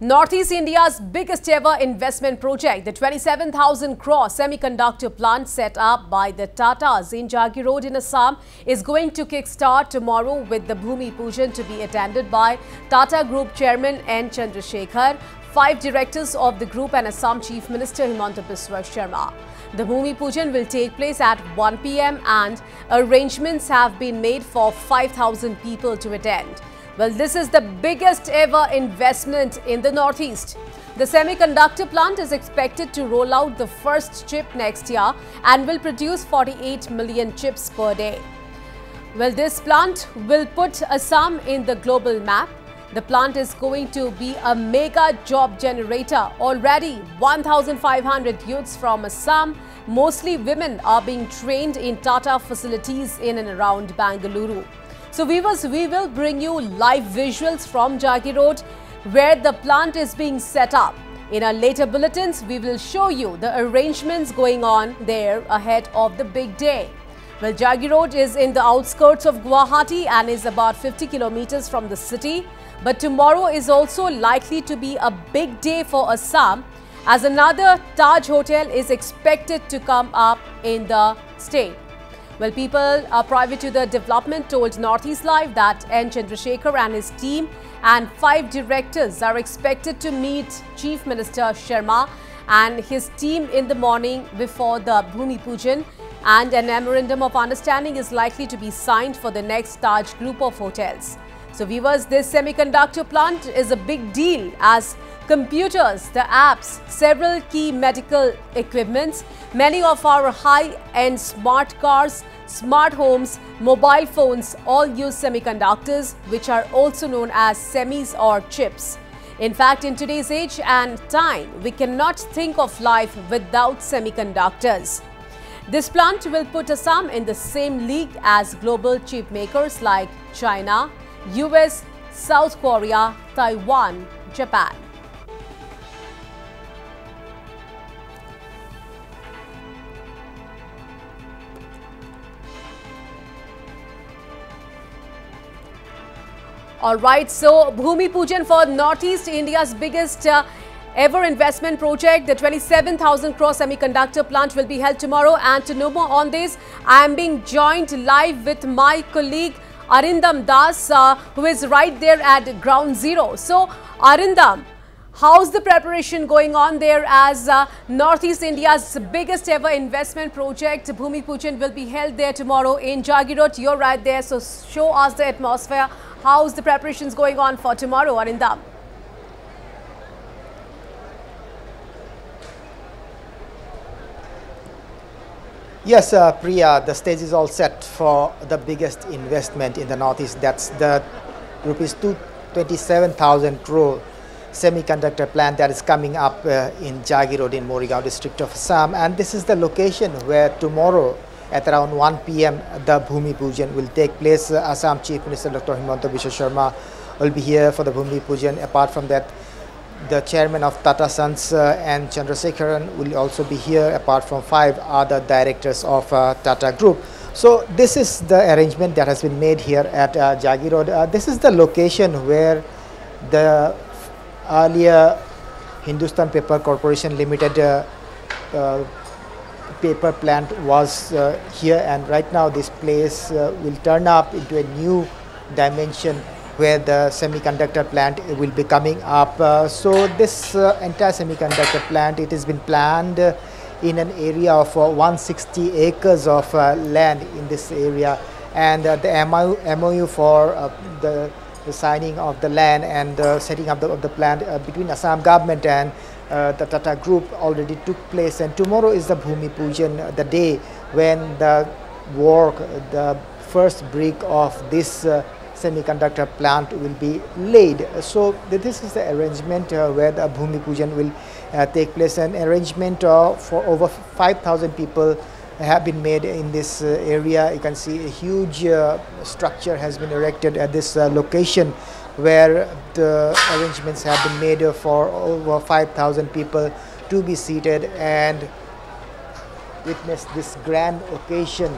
Northeast India's biggest ever investment project, the 27,000 crore semiconductor plant set up by the Tatas in Jagiroad in Assam, is going to kickstart tomorrow with the Bhumi Pujan to be attended by Tata Group Chairman N. Chandrasekhar, five directors of the group and Assam Chief Minister Himanta Biswa Sarma. The Bhumi Pujan will take place at 1 pm and arrangements have been made for 5,000 people to attend. Well, this is the biggest ever investment in the Northeast. The semiconductor plant is expected to roll out the first chip next year and will produce 48 million chips per day. Well, this plant will put Assam in the global map. The plant is going to be a mega job generator. Already 1,500 youths from Assam, mostly women, are being trained in Tata facilities in and around Bangalore. So viewers, we will bring you live visuals from Jagiroad where the plant is being set up. In our later bulletins, we will show you the arrangements going on there ahead of the big day. Well, Jagiroad is in the outskirts of Guwahati and is about 50 kilometers from the city. But tomorrow is also likely to be a big day for Assam as another Taj Hotel is expected to come up in the state. Well, people are private to the development told Northeast Live that N. Chandrasekhar and his team and five directors are expected to meet Chief Minister Sarma and his team in the morning before the Bhumi Pujan and a memorandum of understanding is likely to be signed for the next Taj group of hotels. So viewers, this semiconductor plant is a big deal as computers, the apps, several key medical equipments, many of our high-end smart cars, smart homes, mobile phones all use semiconductors which are also known as semis or chips. In fact, in today's age and time, we cannot think of life without semiconductors. This plant will put Assam in the same league as global chip makers like China, US, South Korea, Taiwan, Japan. All right, so Bhumi Pujan for Northeast India's biggest uh, ever investment project. The 27,000 crore semiconductor plant will be held tomorrow. And to know more on this, I am being joined live with my colleague Arindam Das, uh, who is right there at ground zero. So, Arindam, how's the preparation going on there as uh, Northeast India's biggest ever investment project, Bhumi Pujan, will be held there tomorrow in Jagiroad. You're right there, so show us the atmosphere. How's the preparations going on for tomorrow, Arindam? Yes, uh, Priya, the stage is all set for the biggest investment in the Northeast. That's the rupees 27,000 crore semiconductor plant that is coming up uh, in Jagiroad in Morigaon district of Assam. And this is the location where tomorrow at around 1 p.m. the Bhumi Pujan will take place. Uh, Assam Chief Minister Dr. Himanta Biswa Sarma will be here for the Bhumi Pujan. Apart from that, the chairman of Tata Sons uh, and Chandrasekaran will also be here apart from five other directors of uh, Tata Group. So this is the arrangement that has been made here at uh, Jagiroad. Uh, this is the location where the earlier Hindustan Paper Corporation Limited uh, uh, paper plant was here and right now this place will turn up into a new dimension where the semiconductor plant will be coming up. Uh, so this uh, entire semiconductor plant, it has been planned uh, in an area of 160 acres of land in this area and the MOU, MOU for the, the, signing of the land and setting up the, of the plant between Assam government and uh, the Tata Group already took place and tomorrow is the Bhumi Pujan, the day when the work, the first brick of this uh, semiconductor plant will be laid. So this is the arrangement uh, where the Bhumi Pujan will uh, take place. An arrangement uh, for over 5,000 people have been made in this area. You can see a huge structure has been erected at this location where the arrangements have been made for over 5,000 people to be seated and witness this grand occasion.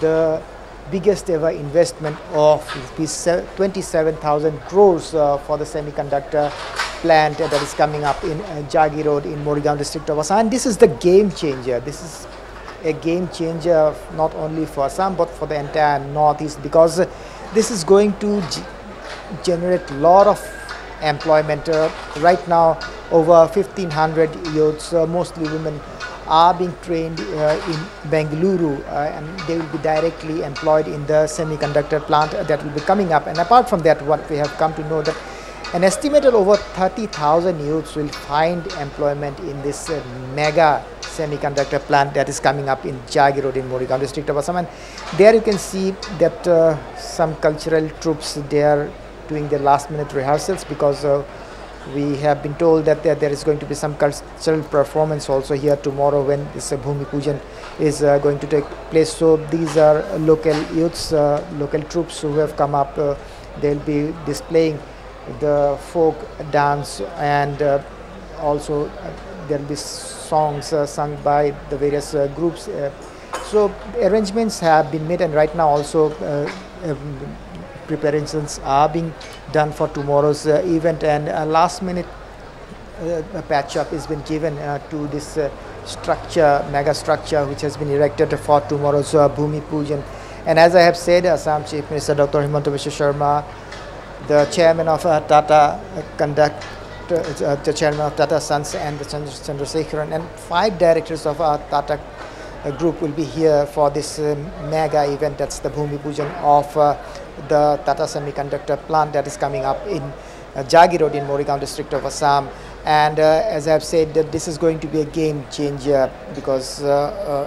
The biggest ever investment of 27,000 crores uh, for the semiconductor plant that is coming up in uh, Jagiroad in Morigaon district of Assam. This is the game changer. This is a game changer not only for Assam but for the entire northeast because this is going to generate a lot of employment. Uh, right now, over 1500 youths, uh, mostly women, are being trained uh, in Bengaluru uh, and they will be directly employed in the semiconductor plant that will be coming up. And apart from that, what we have come to know that an estimated over 30,000 youths will find employment in this uh, mega semiconductor plant that is coming up in Jagiroad in Morigaon district of Assam. And there you can see that uh, some cultural troupes they are doing their last minute rehearsals because uh, we have been told that there, there is going to be some cultural performance also here tomorrow when this Bhumi Pujan is uh, going to take place. So these are local youths, uh, local troupes who have come up. Uh, they'll be displaying the folk dance and uh, also uh, there'll be songs uh, sung by the various groups. So arrangements have been made and right now also um, preparations are being done for tomorrow's event and a last minute a patch up has been given to this structure, mega structure which has been erected for tomorrow's Bhumi Pujan. And as I have said, Assam Chief Minister Dr. Himanta Biswa Sarma the chairman of uh, Tata conduct uh, the chairman of Tata Sons and the Chandrasekaran and five directors of our Tata uh, group will be here for this uh, mega event that's the Bhumi Pujan of uh, the Tata Semiconductor plant that is coming up in uh, Jagiroad in Morigaon district of Assam. And uh, as I have said that this is going to be a game changer because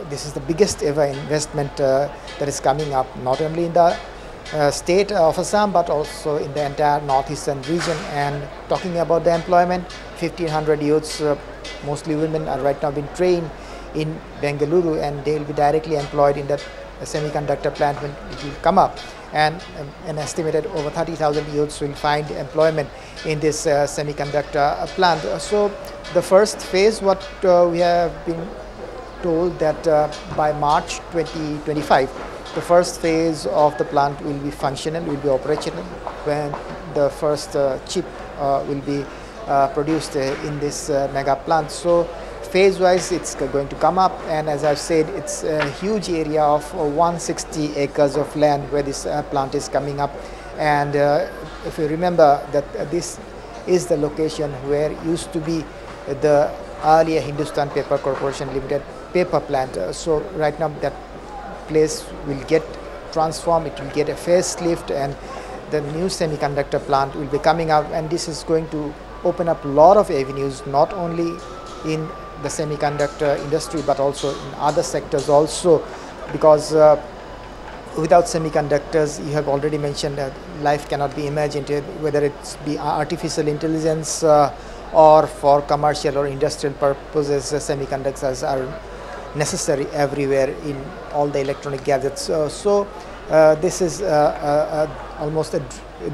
this is the biggest ever investment that is coming up not only in the uh, state of Assam but also in the entire northeastern region. And talking about the employment 1500 youths uh, mostly women are right now being trained in Bengaluru and they will be directly employed in that semiconductor plant when it will come up and um, an estimated over 30,000 youths will find employment in this uh, semiconductor plant. So the first phase what uh, we have been told that uh, by March 2025 the first phase of the plant will be functional, will be operational when the first uh, chip uh, will be uh, produced uh, in this uh, mega plant. So phase wise it's going to come up. And as I've said it's a huge area of uh, 160 acres of land where this uh, plant is coming up. And uh, if you remember that uh, this is the location where used to be the earlier Hindustan Paper Corporation Limited paper plant. so right now that place will get transformed, it will get a facelift and the new semiconductor plant will be coming up. And this is going to open up a lot of avenues not only in the semiconductor industry but also in other sectors also because uh, without semiconductors you have already mentioned that life cannot be imagined whether it's be artificial intelligence uh, or for commercial or industrial purposes uh, semiconductors are necessary everywhere in all the electronic gadgets. Uh, so uh, this is uh, almost a,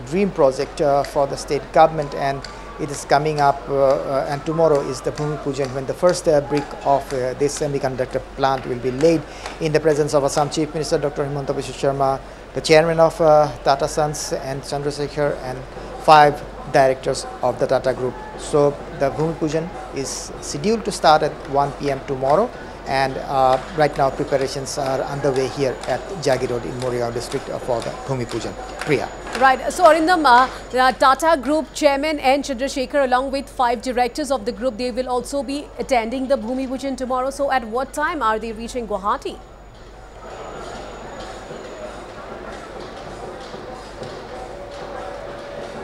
dream project for the state government and it is coming up uh, and tomorrow is the Bhumi Pujan when the first uh, brick of uh, this semiconductor plant will be laid in the presence of Assam Chief Minister Dr. Himanta Biswa Sarma, the chairman of Tata Sons and Chandrasekhar and five directors of the Tata Group. So the Bhumi Pujan is scheduled to start at 1 p.m. tomorrow and uh, right now preparations are underway here at Jagiroad in Morigaon district for the Bhumi Pujan. Priya. Right. So Arindam, uh, Tata Group Chairman N. Chandrasekhar along with five directors of the group, they will also be attending the Bhumi Pujan tomorrow. So at what time are they reaching Guwahati?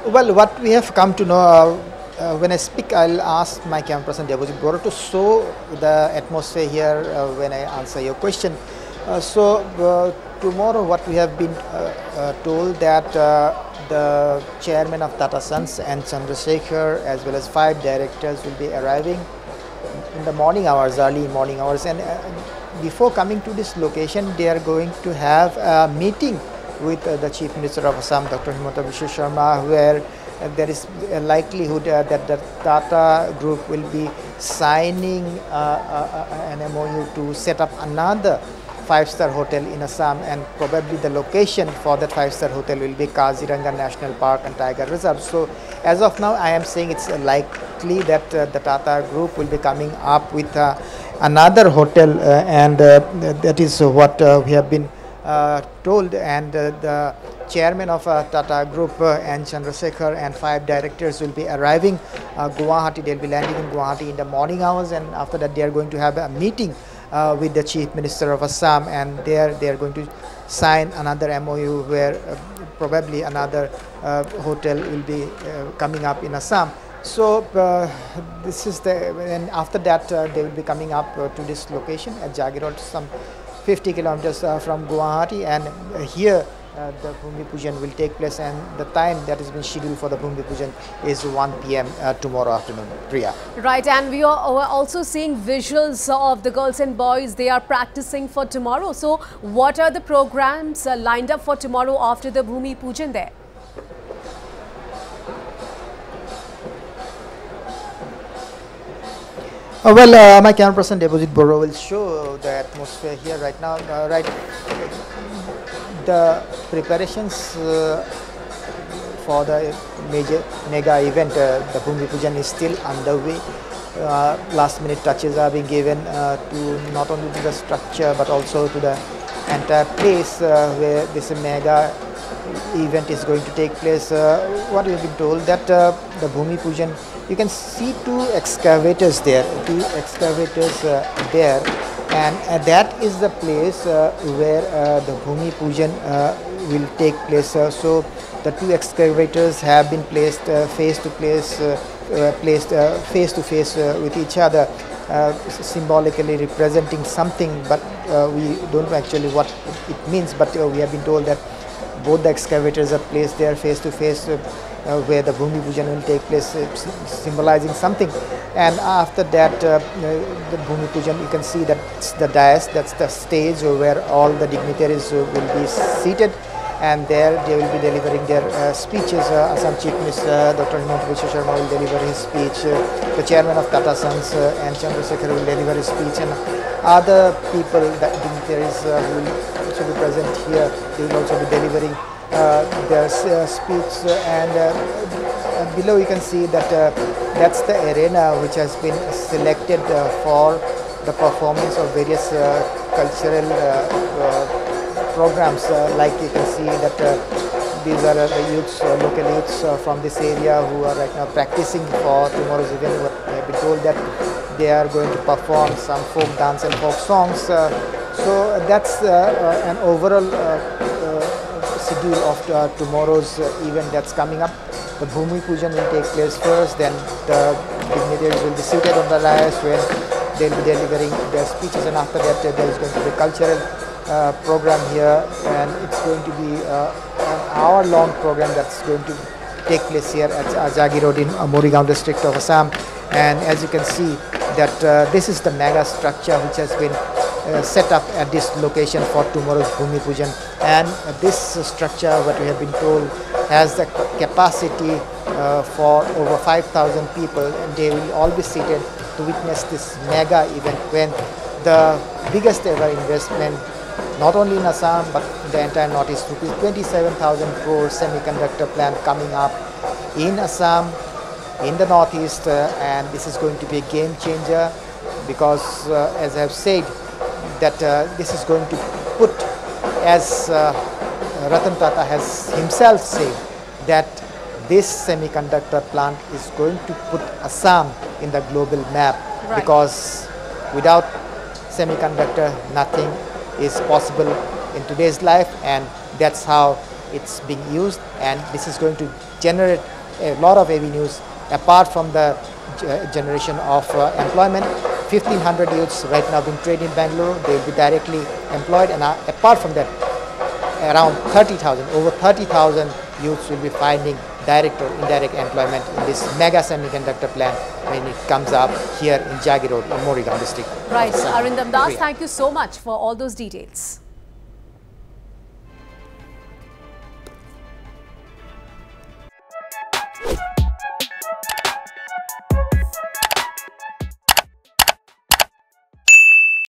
Well, what we have come to know uh, uh, when I speak, I'll ask my camera person Debojit Bora to show the atmosphere here uh, when I answer your question. Uh, so uh, tomorrow, what we have been uh, uh, told that the chairman of Tata Sons and Chandrasekhar, as well as five directors, will be arriving in the morning hours, early morning hours, and before coming to this location, they are going to have a meeting with the Chief Minister of Assam, Dr. Himanta Biswa Sarma, where there is a likelihood uh, that the Tata group will be signing uh, an MOU to set up another five-star hotel in Assam and probably the location for that five-star hotel will be Kaziranga National Park and Tiger Reserve. So as of now I am saying it's likely that uh, the Tata group will be coming up with uh, another hotel uh, and uh, that is what uh, we have been told and the chairman of Tata group and Chandrasekhar and five directors will be arriving Guwahati. They'll be landing in Guwahati in the morning hours and after that they are going to have a meeting uh, with the Chief Minister of Assam and there they are going to sign another MOU where uh, probably another uh, hotel will be uh, coming up in Assam. So uh, this is the and after that uh, they will be coming up to this location at Jagiroad some 50 kilometers from Guwahati and here uh, the Bhumi Pujan will take place and the time that has been scheduled for the Bhumi Pujan is 1 p.m. Uh, tomorrow afternoon. Priya. Right and we are also seeing visuals of the girls and boys they are practicing for tomorrow. So what are the programs uh, lined up for tomorrow after the Bhumi Pujan there? Uh, well, uh, my camera person Debojit Bora will show the atmosphere here right now. Uh, right, the preparations uh, for the major mega event, uh, the Bhumi Pujan is still underway. Uh, last minute touches are being given to not only to the structure but also to the entire place where this mega event is going to take place. What we have been told that the Bhumi Pujan, you can see two excavators there, two excavators there and uh, that is the place uh, where uh, the Bhumi Pujan will take place. so the two excavators have been placed face to place, placed face to face with each other. Uh, symbolically representing something but uh, we don't know actually what it means but uh, we have been told that both the excavators are placed there face to face uh, where the Bhumi Pujan will take place, uh, symbolizing something. And after that, uh, the Bhumi Pujan, you can see that's the dais, that's the stage where all the dignitaries will be seated and there they will be delivering their uh, speeches. Uh, Assam Chief Minister Dr. Himanta Biswa Sarma will deliver his speech. Uh, the chairman of Tata Sons uh, and Chandrasekhar will deliver his speech, and other people, the dignitaries who will also be present here, they will also be delivering uh, their uh, speech uh, and uh, uh, below you can see that uh, that's the arena which has been selected for the performance of various cultural programs like you can see that these are the youths, local youths from this area who are right now practicing for tomorrow's event. They have been told that they are going to perform some folk dance and folk songs. So that's an overall schedule of uh, tomorrow's uh, event that's coming up. The Bhumi Pujan will take place first, then the dignitaries will be seated on the dais when they'll be delivering their speeches and after that uh, there is going to be a cultural uh, program here and it's going to be uh, an hour-long program that's going to take place here at Ajagi Road in Morigaon district of Assam and as you can see that uh, this is the mega structure which has been set up at this location for tomorrow's Bhumi Pujan and this structure what we have been told has the capacity uh, for over 5,000 people and they will all be seated to witness this mega event when the biggest ever investment not only in Assam but in the entire Northeast rupees 27,000 crore semiconductor plant coming up in Assam in the Northeast uh, and this is going to be a game changer because uh, as I have said that uh, this is going to put, as uh, Ratan Tata has himself said, that this semiconductor plant is going to put Assam in the global map right. because without semiconductor nothing is possible in today's life and that's how it's being used and this is going to generate a lot of avenues apart from the generation of uh, employment 1500 youths right now being trained in Bangalore. They will be directly employed and uh, apart from that, around 30,000, over 30,000 youths will be finding direct or indirect employment in this mega semiconductor plant when it comes up here in Jagiroad in Morigaon district. Right, Arindam Das, thank you so much for all those details.